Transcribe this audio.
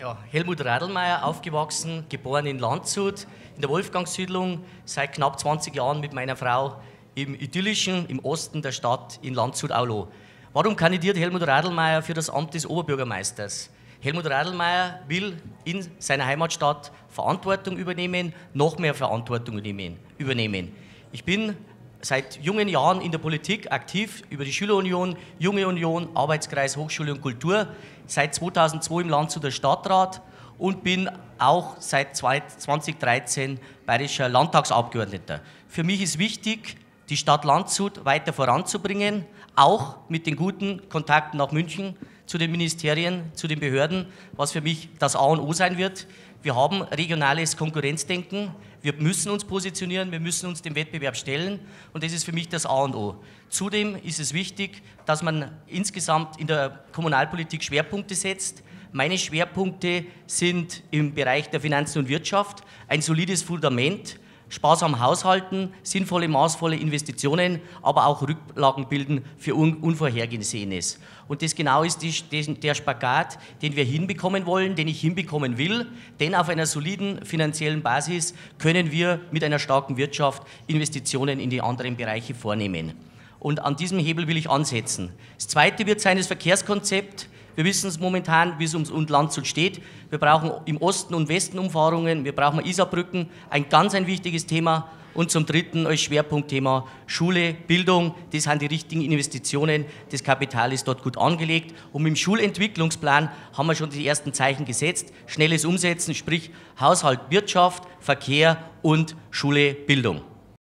Ja, Helmut Radlmeier, aufgewachsen, geboren in Landshut, in der Wolfgangssiedlung, seit knapp 20 Jahren mit meiner Frau im idyllischen, im Osten der Stadt in Landshut-Aulo. Warum kandidiert Helmut Radlmeier für das Amt des Oberbürgermeisters? Helmut Radlmeier will in seiner Heimatstadt Verantwortung übernehmen, noch mehr Verantwortung übernehmen. Ich bin seit jungen Jahren in der Politik aktiv über die Schülerunion, Junge Union, Arbeitskreis Hochschule und Kultur, seit 2002 im Landshuter Stadtrat und bin auch seit 2013 bayerischer Landtagsabgeordneter. Für mich ist wichtig, die Stadt Landshut weiter voranzubringen, auch mit den guten Kontakten nach München zu den Ministerien, zu den Behörden, was für mich das A und O sein wird. Wir haben regionales Konkurrenzdenken. Wir müssen uns positionieren, wir müssen uns dem Wettbewerb stellen und das ist für mich das A und O. Zudem ist es wichtig, dass man insgesamt in der Kommunalpolitik Schwerpunkte setzt. Meine Schwerpunkte sind im Bereich der Finanzen und Wirtschaft ein solides Fundament, sparsam haushalten, sinnvolle, maßvolle Investitionen, aber auch Rücklagen bilden für Un Unvorhergesehenes. Und das genau ist die, der Spagat, den wir hinbekommen wollen, den ich hinbekommen will. Denn auf einer soliden finanziellen Basis können wir mit einer starken Wirtschaft Investitionen in die anderen Bereiche vornehmen. Und an diesem Hebel will ich ansetzen. Das zweite wird sein das Verkehrskonzept. Wir wissen es momentan, wie es ums Landshut steht. Wir brauchen im Osten und Westen Umfahrungen, wir brauchen Isarbrücken, ein ganz ein wichtiges Thema. Und zum Dritten als Schwerpunktthema Schule, Bildung. Das sind die richtigen Investitionen. Das Kapital ist dort gut angelegt. Und mit dem Schulentwicklungsplan haben wir schon die ersten Zeichen gesetzt. Schnelles Umsetzen, sprich Haushalt, Wirtschaft, Verkehr und Schule, Bildung.